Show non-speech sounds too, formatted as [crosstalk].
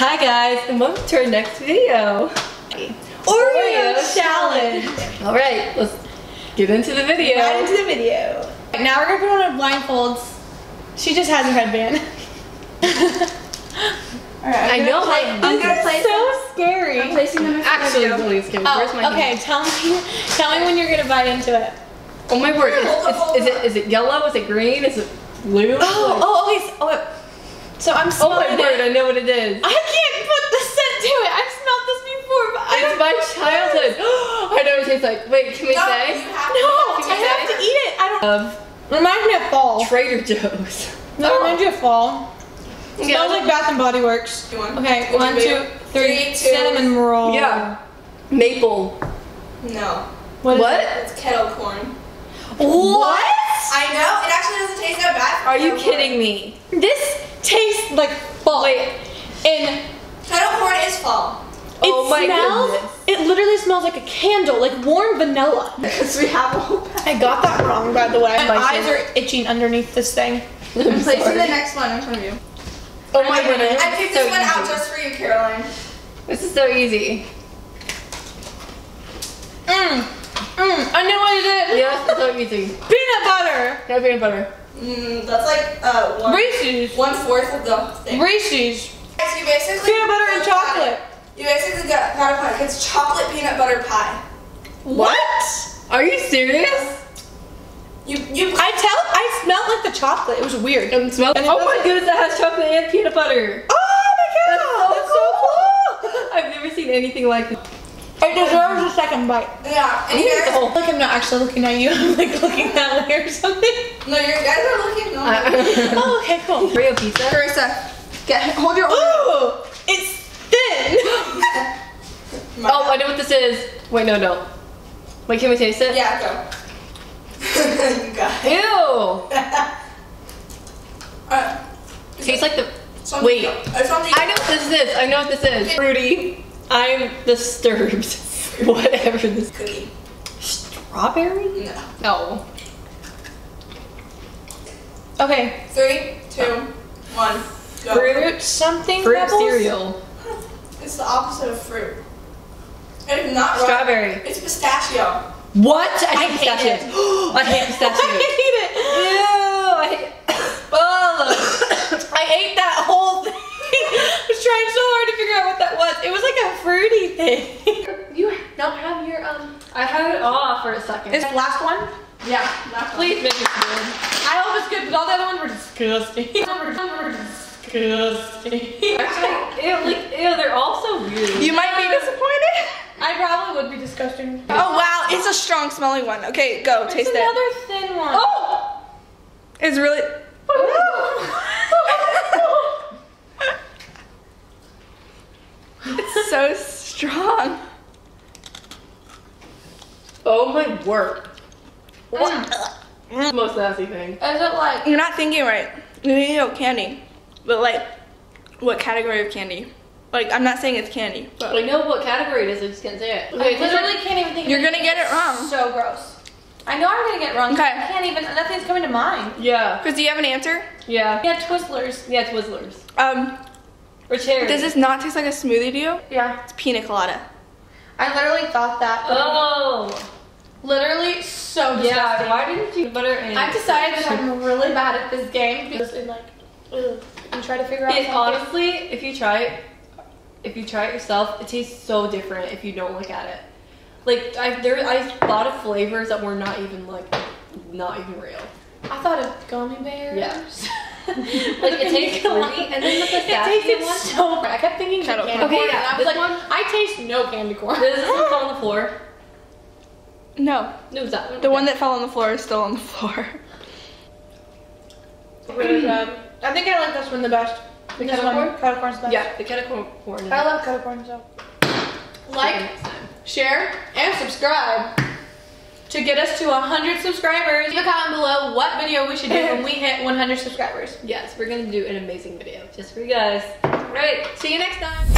Hi guys, and welcome to our next video. Oreo challenge. All right, let's get into the video. Right into the video. Now we're gonna put on our blindfolds. She just has her headband. [laughs] Alright, I know, Play, I'm I'm gonna play so scary. I'm placing them Actually, really scary. Where's my Oh, okay. hand? Tell me, tell me when you're gonna bite into it. Oh my word! Is, Hold is- is it is it yellow? Is it green? Is it blue? Oh, oh, okay. So, oh, wait. Oh, so I'm smelling Oh my word! I know what it is. I can't put the scent to it. I've smelled this before, but I It's don't. my childhood. [gasps] I know what it tastes like. Wait, can we No, say? No, Can I we have to eat it. I don't. Um, of Reminds me of fall. Trader Joe's. That reminds you of fall. Yeah. Smells like Bath and Body Works. You Okay, Would one, you two, be- three. three, two- Cinnamon roll. Yeah. Maple. No. What? is What? It's kettle corn. What? I know. It actually doesn't taste that bad. Are you kidding me? This tastes like fall. Wait. And Kettle corn is fall. Oh it Oh my smells. goodness. It literally smells like a candle, like warm vanilla. [laughs] Because we have a whole pack. I got that wrong, by the way. My Spicy. eyes are itching underneath this thing. I'm I'm placing sorry. the next one in front of you. Oh my goodness. I picked so this one out just for you, Caroline. This is so easy. I know what it is. Yes, it's so easy. Peanut butter. No peanut butter. Mm, that's like uh, one, Reese's. one fourth of the thing. Reese's. Guys, you basically Peanut butter and chocolate. You basically got got a pie. It's chocolate peanut butter pie. What? Are you serious? You you. I tell. I smelled like the chocolate. It was weird. It smells. And it Oh my doesn't- goodness, it has chocolate and peanut butter. Oh my god! so, That's so cool. cool. [laughs] I've never seen anything like this. It deserves a second bite. yeah. And you Ooh, guys. Like I'm not actually looking at you. [laughs] I'm like looking [laughs] that way or something. No, you guys are looking. No. Uh, [laughs] Oh, okay, cool. Oreo pizza. Karissa, get hold your. Ooh, it's thin. Oh, I know what this is. Wait, no, no. Wait, can we taste it? Yeah, go. you got it. Ew. Uh, Tastes like the. something- Wait. uh, something. I know what this is. I know what this is. Fruity. I'm disturbed. [laughs] Whatever this. Cookie. Strawberry? No. No. Okay, Three, two, oh. one, go. fruit something. Fruit Pebbles? cereal. It's the opposite of fruit. It is not right. Strawberry. It's pistachio. What? I I hate hate pistachios. [gasps] I hate I pistachios. [laughs] hate it. Ew. I hate. Oh. I ate that whole thing. I was trying so hard to figure out what that was. It was like a You don't have your um. I had it off for a second. Is last one? Yeah. Not Please make it good. I hope it's good, but all the other ones were disgusting. [laughs] were disgusting. Actually, ew, like, ew, they're all so weird. You might be disappointed. I probably would be disgusting. Oh wow, it's a strong smelling one. Okay, go It's taste it. another thin one. Oh! It's really. it's so strong. My word. Mm. Most nasty thing. Is it like You're not thinking right. You need to know candy, but like, what category of candy? Like, I'm not saying it's candy, but I know what category it is, I just can't say it. I literally can't even think. of You're gonna get it wrong. So gross. I know I'm gonna get it wrong. Okay. I can't even. Nothing's coming to mind. Yeah. Cause do you have an answer? Yeah. Yeah, Twizzlers. Yeah, Twizzlers. Um, Or cherry. does this not taste like a smoothie to you? Yeah. It's pina colada. I literally thought that. Oh. Literally so disgusting. Yeah, why didn't you butter and I've decided that I'm really bad at this game because in like, ugh, and try to figure out. It, honestly, if you try it, if you try it yourself, it tastes so different if you don't look at it. Like I there I thought of flavors that were not even like not even real. I thought of gummy bears. Yeah. [laughs] [laughs] Like it tastes fruity and then the It pistachio tasted one. so. I kept thinking Kettle candy corn. corn. Okay, and yeah, I was like, one- I taste no candy corn. Does this one fall [laughs] on the floor? No, No, is that one? the one that fell on the floor is still on the floor. [laughs] Um, I think I like this one the best. The This kettle one? corn. Kettle corn's best. Yeah, the kettle corn. I love kettle corn so. Like, share, and subscribe to get us to 100 subscribers. Leave a comment below what video we should do when we hit 100 subscribers. [laughs] Yes, we're gonna do an amazing video just for you guys. Alright, see you next time.